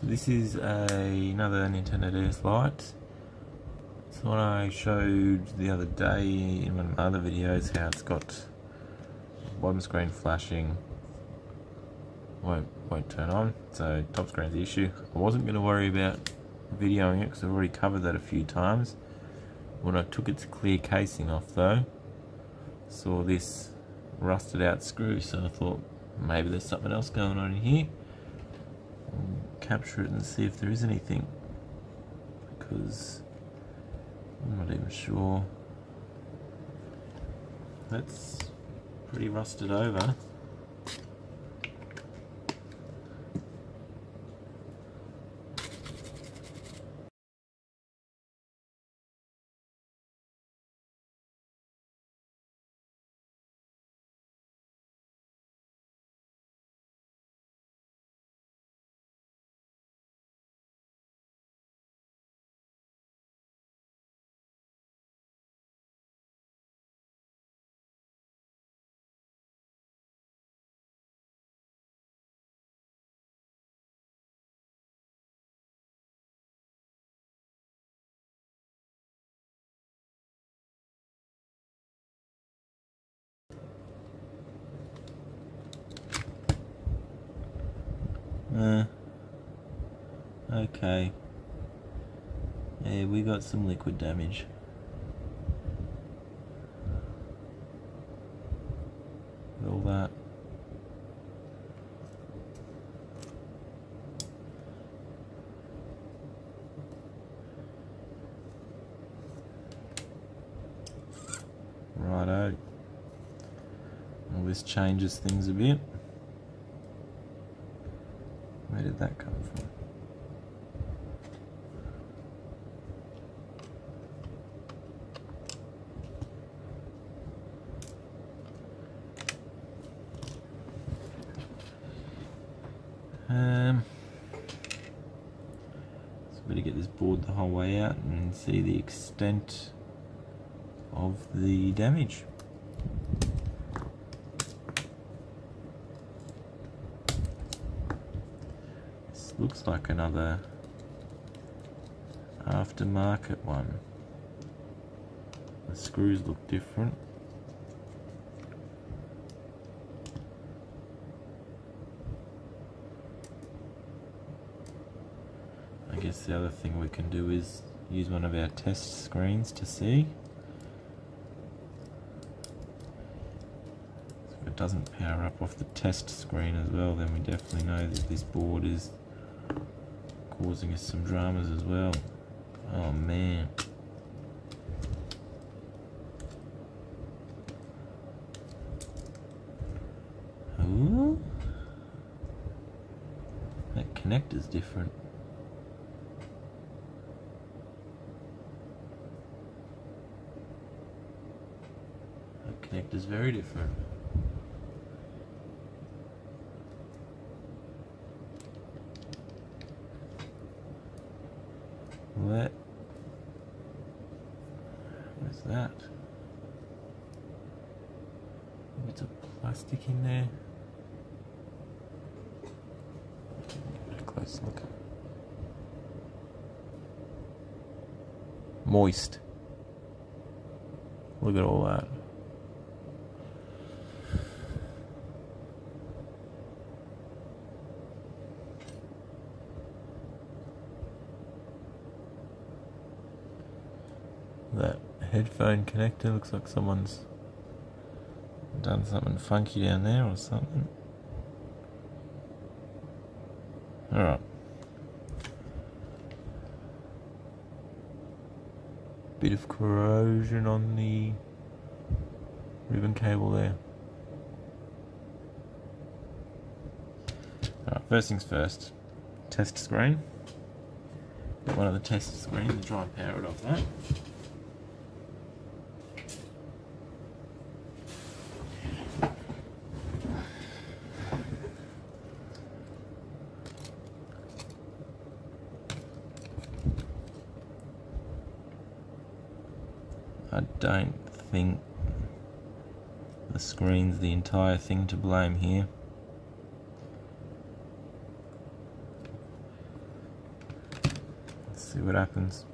So this is a, another Nintendo DS Lite. It's what I showed the other day in one of my other videos how it's got bottom screen flashing. Won't won't turn on so top screen's the issue. I wasn't going to worry about videoing it because I've already covered that a few times. When I took its clear casing off though saw this rusted out screw so I thought maybe there's something else going on in here capture it and see if there is anything. Because I'm not even sure. That's pretty rusted over Uh, okay. Yeah, we got some liquid damage. All that. Righto. Well, this changes things a bit. Where did that come from? Um, so better get this board the whole way out and see the extent of the damage. This looks like another aftermarket one. The screws look different. I guess the other thing we can do is use one of our test screens to see. If it doesn't power up off the test screen as well, then we definitely know that this board is causing us some dramas as well. Oh man. Ooh. That connector's different. That connector's very different. What? What's that? Oh, it's a plastic in there. A close look. Moist. Look at all that. that headphone connector looks like someone's done something funky down there or something. Alright. Bit of corrosion on the ribbon cable there. Alright first things first. Test screen. Got one of the test screens and try and power it off that I don't think the screen's the entire thing to blame here. Let's see what happens.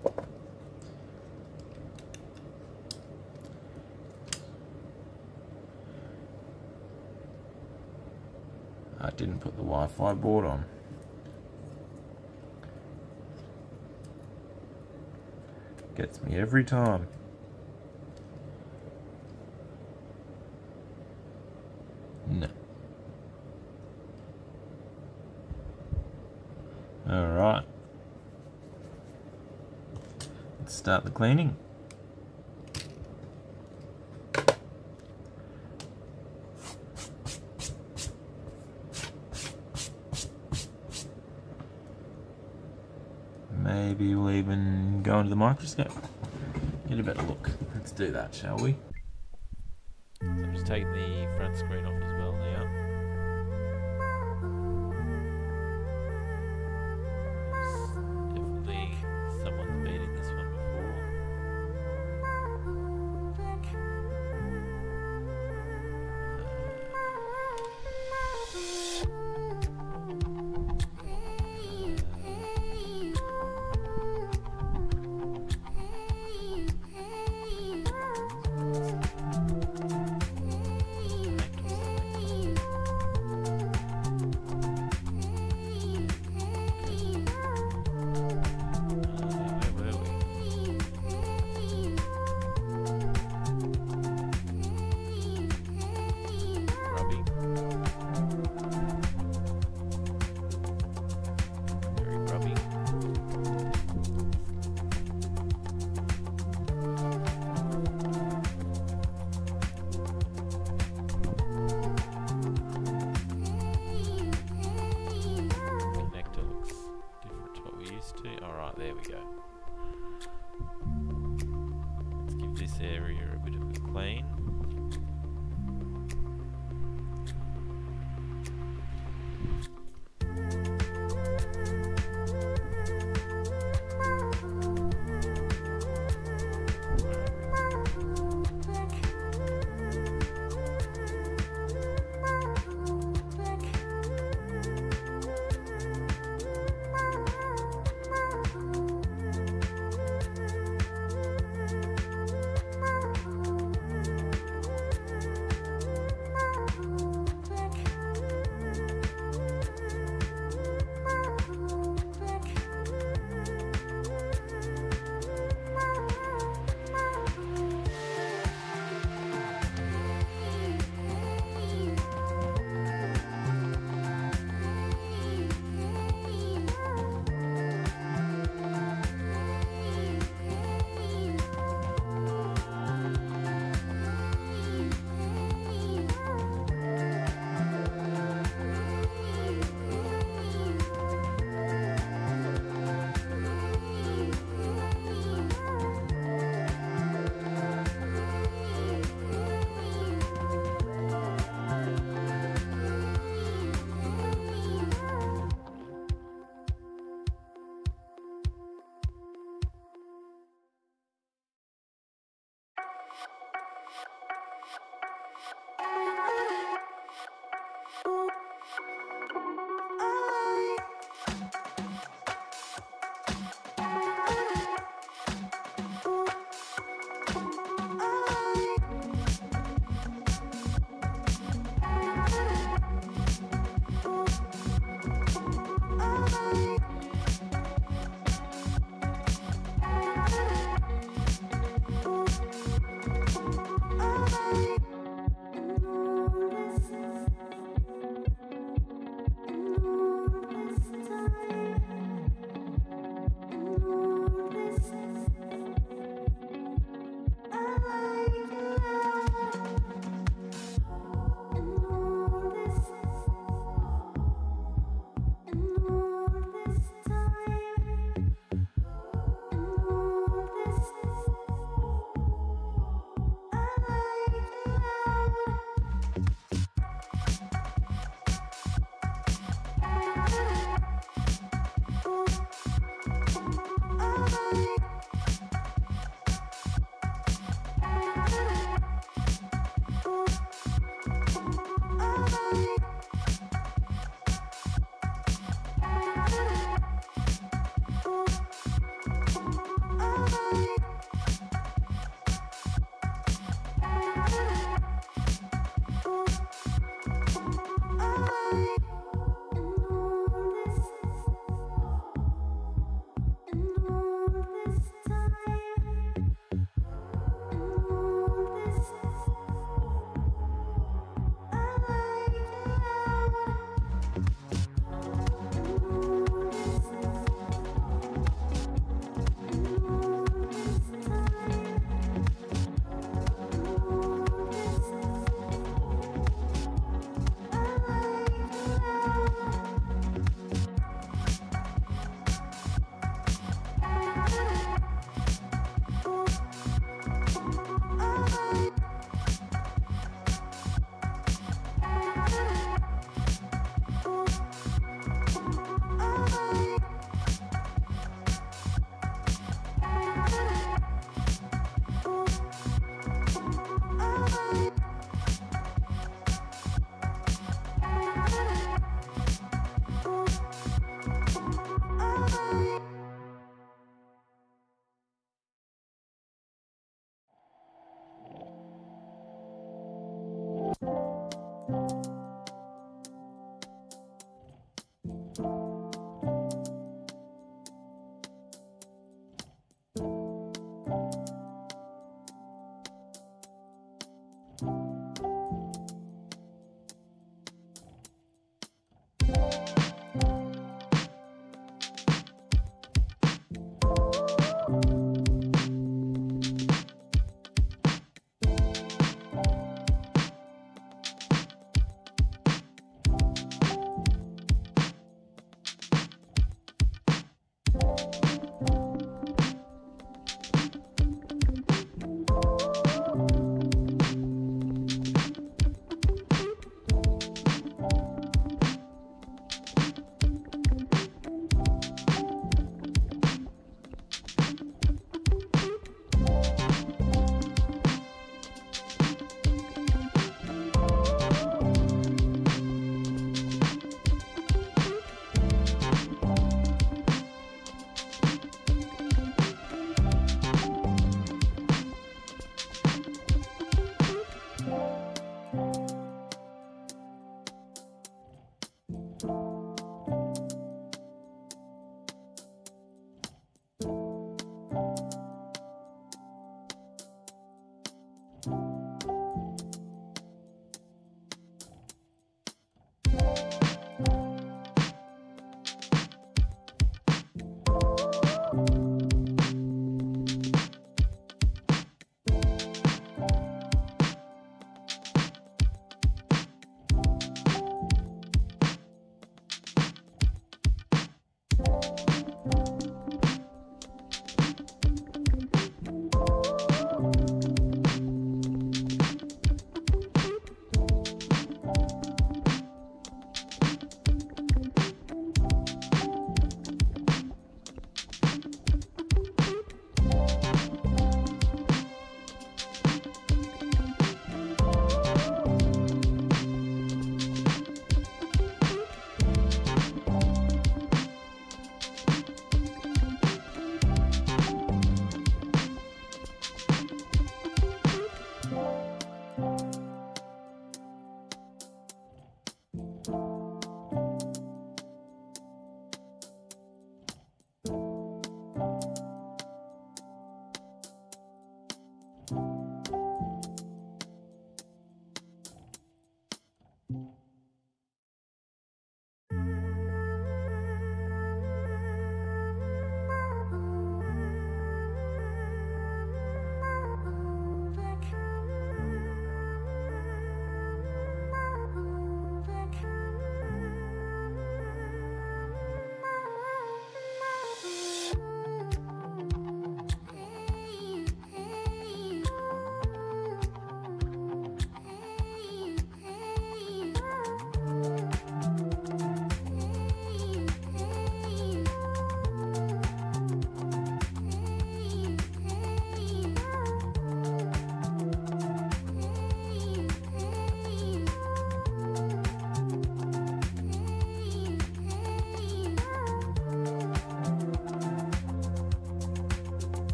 I didn't put the Wi-Fi board on. Gets me every time. No. Alright. Let's start the cleaning. Maybe we'll even go into the microscope. Get a better look. Let's do that, shall we? So just taking the front screen off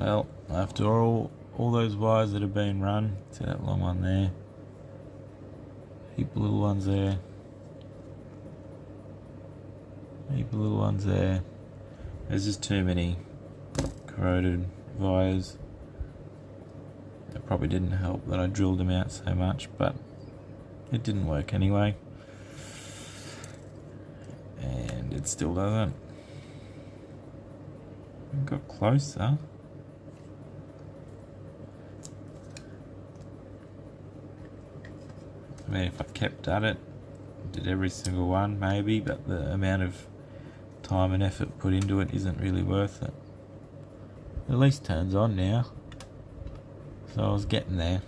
Well, after all, all those wires that have been run, see that long one there, heap of little ones there, heap of little ones there. There's just too many corroded wires. It probably didn't help that I drilled them out so much, but it didn't work anyway. And it still doesn't. got closer. I mean, if I kept at it, did every single one, maybe, but the amount of time and effort put into it isn't really worth it. At least turns on now. So I was getting there.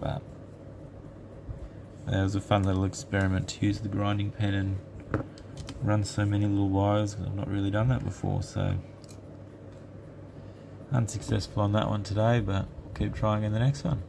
But that was a fun little experiment to use the grinding pen and run so many little wires. I've not really done that before, so unsuccessful on that one today, but keep trying in the next one.